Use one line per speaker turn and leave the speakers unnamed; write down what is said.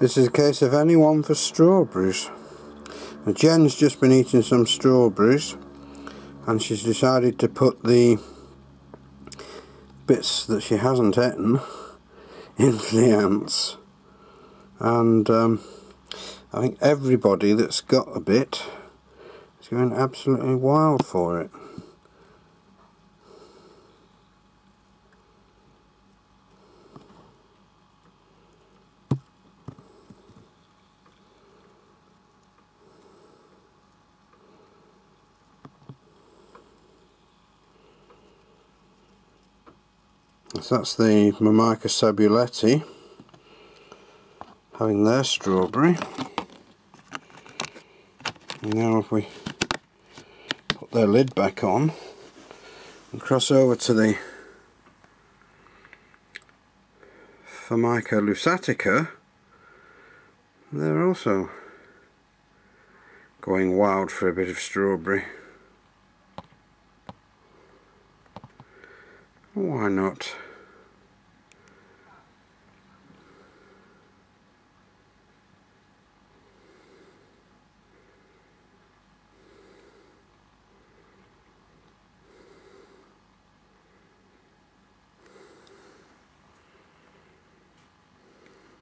This is a case of anyone for strawberries. Now Jen's just been eating some strawberries and she's decided to put the bits that she hasn't eaten in the ants and um, I think everybody that's got a bit is going absolutely wild for it. So that's the Myrmica sabuleti having their strawberry. And now if we put their lid back on and cross over to the Formica lusatica, they're also going wild for a bit of strawberry. Why not?